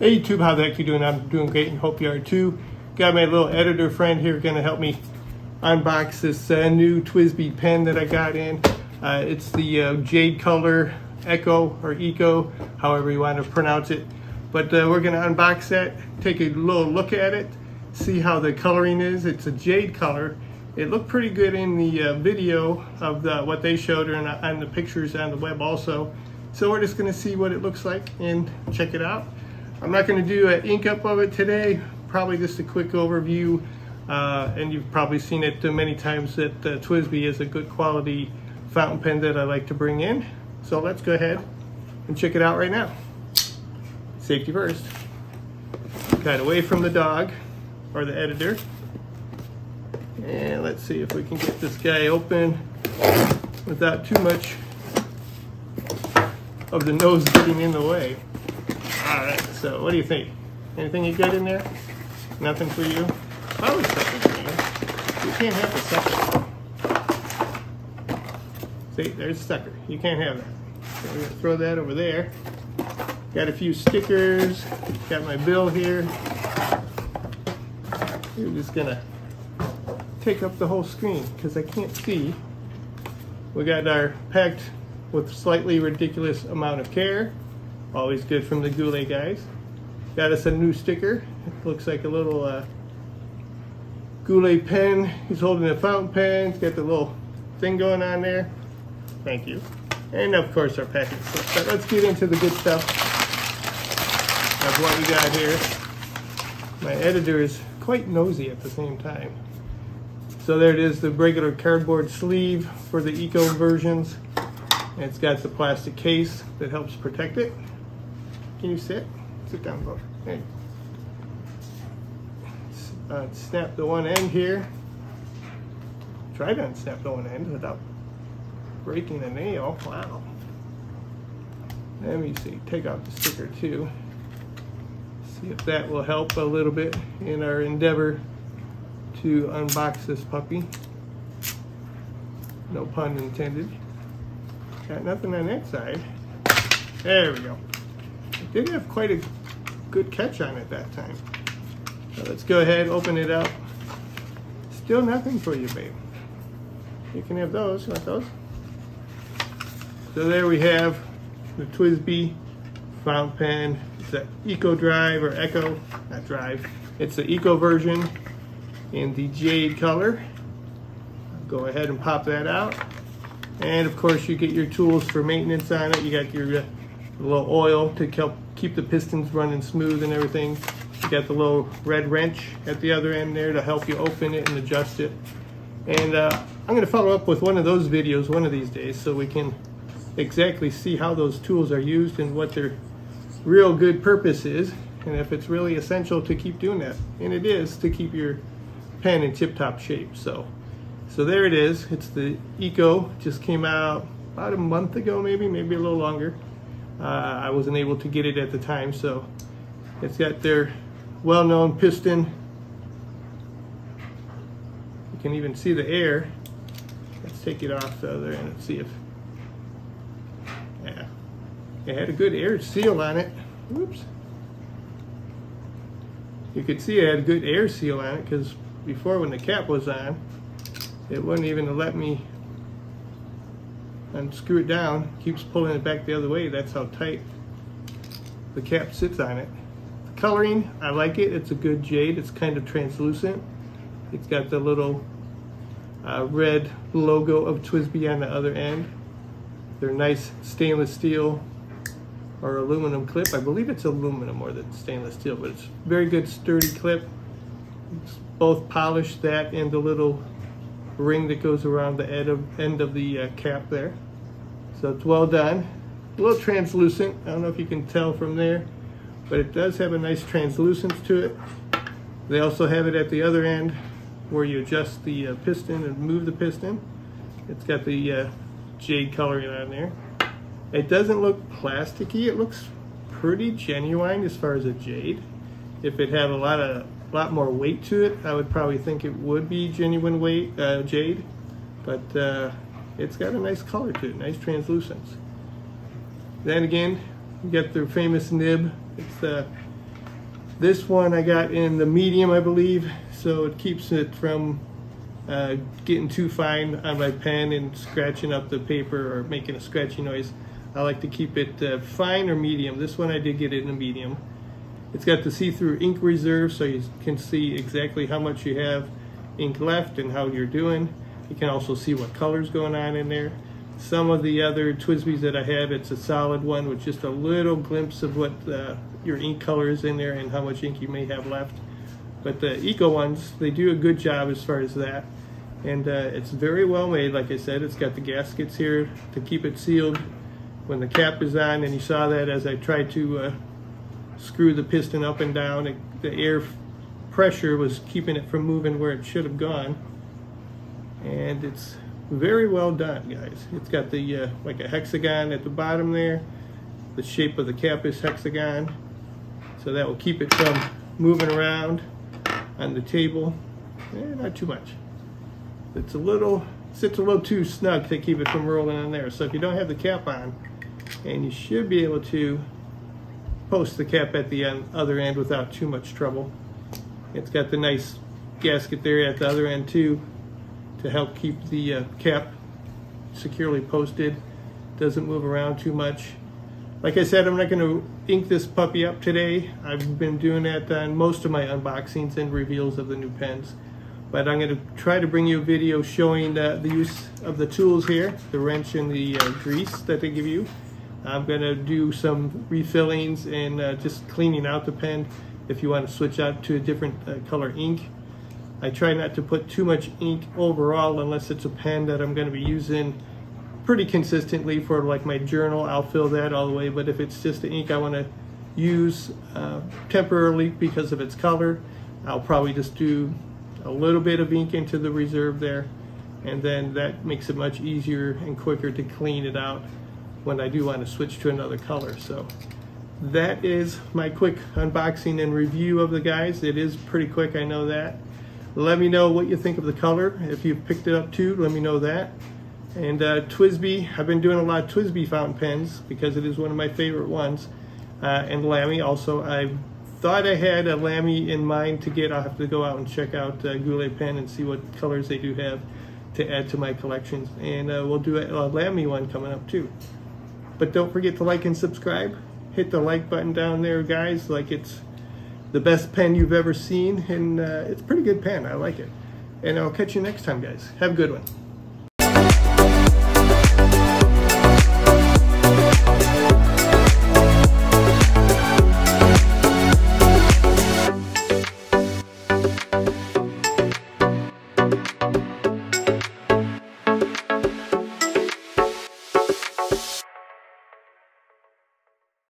Hey YouTube, how the heck you doing? I'm doing great and hope you are too. Got my little editor friend here gonna help me unbox this uh, new TWSBI pen that I got in. Uh, it's the uh, Jade Color Echo or Eco, however you want to pronounce it. But uh, we're gonna unbox that, take a little look at it, see how the coloring is. It's a jade color. It looked pretty good in the uh, video of the, what they showed and on the pictures on the web also. So we're just gonna see what it looks like and check it out. I'm not going to do an ink up of it today, probably just a quick overview. Uh, and you've probably seen it many times that uh, TWSBI is a good quality fountain pen that I like to bring in. So let's go ahead and check it out right now. Safety first. Got away from the dog or the editor. And let's see if we can get this guy open without too much of the nose getting in the way. All right, so what do you think? Anything you got in there? Nothing for you? Probably something for you. You can't have the sucker. See, there's the sucker. You can't have that. So we're gonna throw that over there. Got a few stickers. Got my bill here. We're just gonna take up the whole screen because I can't see. We got our packed with slightly ridiculous amount of care. Always good from the Goulet guys. Got us a new sticker. It looks like a little uh, Goulet pen. He's holding a fountain pen. It's got the little thing going on there. Thank you. And of course our package. But let's get into the good stuff of what we got here. My editor is quite nosy at the same time. So there it is, the regular cardboard sleeve for the Eco versions. It's got the plastic case that helps protect it. Can you sit? Sit down, bro. Hey. Uh, snap the one end here. Try to unsnap the one end without breaking a nail. Wow. Let me see. Take off the sticker too. See if that will help a little bit in our endeavor to unbox this puppy. No pun intended. Got nothing on that side. There we go did have quite a good catch on it that time. So let's go ahead, open it up. Still nothing for you, babe. You can have those. You want those? So there we have the TWSBI fountain pen. It's the Eco Drive or Echo, not Drive. It's the Eco version in the jade color. Go ahead and pop that out. And of course you get your tools for maintenance on it. You got your uh, a little oil to help keep the pistons running smooth and everything. You got the little red wrench at the other end there to help you open it and adjust it. And uh, I'm going to follow up with one of those videos one of these days so we can exactly see how those tools are used and what their real good purpose is and if it's really essential to keep doing that. And it is to keep your pen in tip-top shape. So, so there it is. It's the Eco. Just came out about a month ago maybe, maybe a little longer. Uh, I wasn't able to get it at the time, so it's got their well-known piston. You can even see the air. Let's take it off the other end and see if, yeah, it had a good air seal on it. Whoops. You could see it had a good air seal on it because before when the cap was on, it wouldn't even let me and screw it down, keeps pulling it back the other way. That's how tight the cap sits on it. The coloring, I like it. It's a good jade. It's kind of translucent. It's got the little uh, red logo of TWSBI on the other end. They're nice stainless steel or aluminum clip. I believe it's aluminum more than stainless steel, but it's very good sturdy clip. It's both polished that and the little ring that goes around the end of, end of the uh, cap there. So it's well done. A little translucent. I don't know if you can tell from there, but it does have a nice translucence to it. They also have it at the other end where you adjust the uh, piston and move the piston. It's got the uh, jade coloring on there. It doesn't look plasticky. It looks pretty genuine as far as a jade. If it had a lot of lot more weight to it. I would probably think it would be genuine weight uh, jade, but uh, it's got a nice color to it, nice translucence. Then again, you get the famous nib. It's the This one I got in the medium, I believe, so it keeps it from uh, getting too fine on my pen and scratching up the paper or making a scratchy noise. I like to keep it uh, fine or medium. This one I did get it in a medium. It's got the see-through ink reserve so you can see exactly how much you have ink left and how you're doing. You can also see what color's going on in there. Some of the other TWSBIs that I have, it's a solid one with just a little glimpse of what uh, your ink color is in there and how much ink you may have left. But the Eco ones, they do a good job as far as that. And uh, it's very well made, like I said. It's got the gaskets here to keep it sealed when the cap is on. And you saw that as I tried to uh, screw the piston up and down. It, the air pressure was keeping it from moving where it should have gone. And it's very well done, guys. It's got the uh, like a hexagon at the bottom there. The shape of the cap is hexagon. So that will keep it from moving around on the table. Eh, not too much. It's a little, sits a little too snug to keep it from rolling on there. So if you don't have the cap on, and you should be able to post the cap at the end, other end without too much trouble. It's got the nice gasket there at the other end too to help keep the uh, cap securely posted. Doesn't move around too much. Like I said, I'm not going to ink this puppy up today. I've been doing that on most of my unboxings and reveals of the new pens. But I'm going to try to bring you a video showing uh, the use of the tools here, the wrench and the uh, grease that they give you. I'm going to do some refillings and uh, just cleaning out the pen if you want to switch out to a different uh, color ink. I try not to put too much ink overall unless it's a pen that I'm going to be using pretty consistently for like my journal. I'll fill that all the way, but if it's just the ink I want to use uh, temporarily because of its color, I'll probably just do a little bit of ink into the reserve there and then that makes it much easier and quicker to clean it out when I do want to switch to another color. So that is my quick unboxing and review of the guys. It is pretty quick, I know that. Let me know what you think of the color. If you've picked it up too, let me know that. And uh, TWSBI, I've been doing a lot of TWSBI fountain pens because it is one of my favorite ones. Uh, and Lamy also. I thought I had a Lamy in mind to get. I'll have to go out and check out uh, Goulet pen and see what colors they do have to add to my collections. And uh, we'll do a, a Lamy one coming up too. But don't forget to like and subscribe. Hit the like button down there, guys, like it's the best pen you've ever seen, and uh, it's pretty good pen. I like it. And I'll catch you next time, guys. Have a good one.